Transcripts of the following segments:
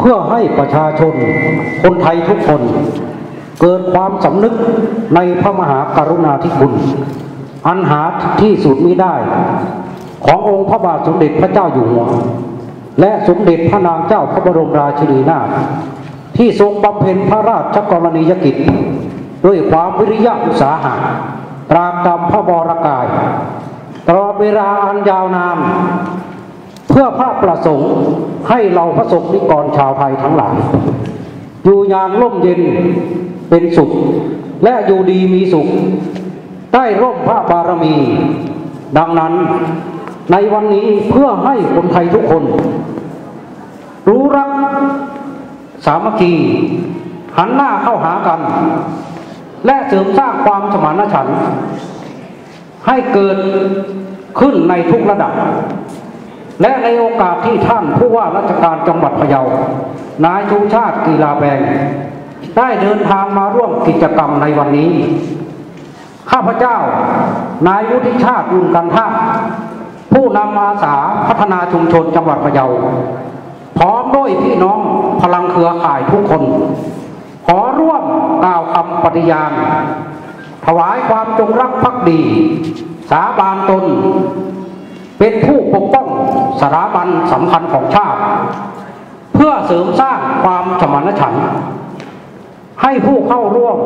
เพื่อให้ประชาชนคนไทยทุกคน เกิดความสำนึกในพระมหากรุณาธิคุณ อันหาที่สุดมิได้ ขององค์พระบาทสมเด็จพระเจ้าอยู่หัว และสมเด็จพระนางเจ้าพระบรมราชินีนาถที่ทรงบำเพ็ญพระราชกรณียกิจ ด้วยความวิริยะอุตสาหะตรากตรำพระบรกาย ตลอดเวลาอันยาวนาน พื่อพระประสงค์ให้เราพระสงฆ์นิกรชาวไทยทั้งหลาย อยู่อย่างร่มเย็นเป็นสุข และอยู่ดีมีสุขได้ร่มพระบารมี ดังนั้นในวันนี้เพื่อให้คนไทยทุกคน รู้รักสามัคคีหันหน้าเข้าหากัน และเสริมสร้างความสมานฉันท์ให้เกิดขึ้นในทุกระดับ และในโอกาสที่ท่านผู้ว่าราชการจังหวัดพะเยา นายชูชาติกีฬาแบง ได้เดินทางมาร่วมกิจกรรมในวันนี้ ข้าพเจ้า นายวุฒิชาติยุนกันท่าผู้นำอาสาพัฒนาชุมชนจังหวัดพะเยา พร้อมด้วยพี่น้องพลังเครือข่ายทุกคน ขอร่วมกล่าวคำปฏิญาณ ถวายความจงรักภักดี สาบานตน เป็นผู้ปกป้อง สถาบันสำคัญของชาติ เพื่อเสริมสร้างความสมานฉันท์ให้ผู้เข้าร่วม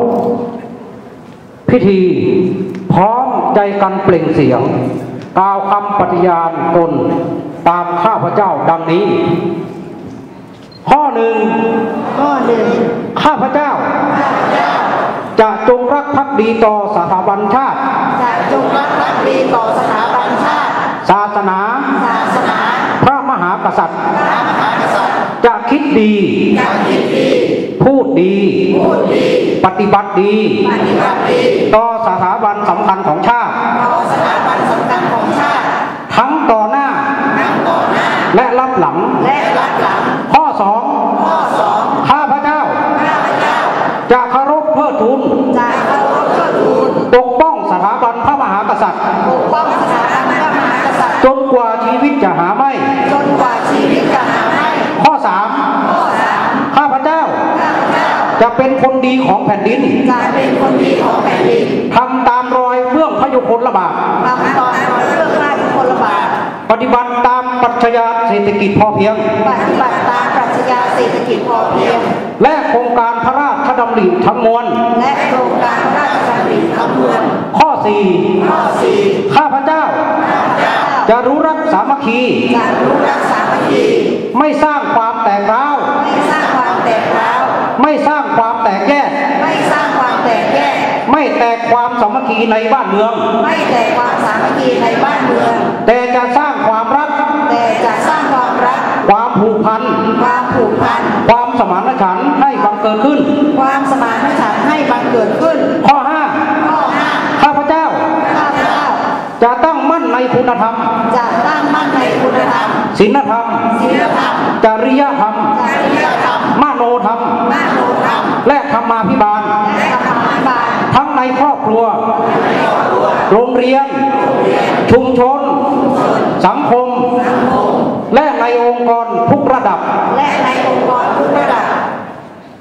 พิธีพร้อมใจกันเปล่งเสียง กล่าวคำปฏิญาณตนตามข้าพเจ้าดังนี้ ข้อหนึ่งข้อหนึ่งข้าพเจ้า จะจงรักภักดีต่อสถาบันชาติจะจงรักภักดีต่อสถาบันชาติ ศาสนาศาสนา พระมหากษัตริย์ พระมหากษัตริย์ จะ คิดดีจะคิดดี พูดดีพูดดีปฏิบัติดี ปฏิบัติดี ต่อสถาบันสำคัญของชาติต่อสถาบันสำคัญของชาติทั้งต่อหน้าทั้งต่อหน้า และรับหลังและรับหลังข้อสองข้อสองข้าพเจ้าข้าพเจ้า จะเคารพเพื่อทูลจะเคารพเทิดทูนปกป้องสถาบันพระมหากษัตริย์ปกป้องสถาบันพระมหากษัตริย์จนกว่าชีวิตจะหาไม่จนกว่าชีวิตจะหาไม่ ข้อสาม ข้อสาม ข้าพเจ้า ข้าพเจ้า จะเป็นคน ดีของแผ่นดิน จะเป็นคนดีของแผ่นดินทำตามรอยเบื้องพระยุคลบาททำตอนรอยเรื่องราชคนละบาทปฏิบัติตามปรัชญาเศรษฐกิจพอเพียง ปฏิบัติตามปรัชญาเศรษฐกิจพอเพียง และโครงการพระราชดำริทั้งมวล และโครงการพระราชดำริทั้งมวล ข้อสี่ข้อสี่ข้าพเจ้าข้าพเจ้า จะรู้รักสามัคคี จะรู้รักสามัคคี ไม่สร้างความแตกร้าว ไม่แตกความสามัคคีในบ้านเมือง ไม่แตกความสามัคคีในบ้านเมือง แต่จะสร้างความรัก แต่จะสร้างความรัก ความผูกพัน ความผูกพัน ความสมานฉันท์ให้บังเกิดขึ้น ความสมานฉันท์ให้บังเกิดขึ้น ข้อห้าข้อห้าข้าพเจ้า ข้าพเจ้า จะตั้งมั่นในคุณธรรม จะตั้งมั่นในคุณธรรม ศีลธรรม ศีลธรรม จริยธรรม จริยธรรม มโนธรรม มโนธรรม และธรรมาภิบาล ในครอบครัว โรงเรียน ชุมชน สังคม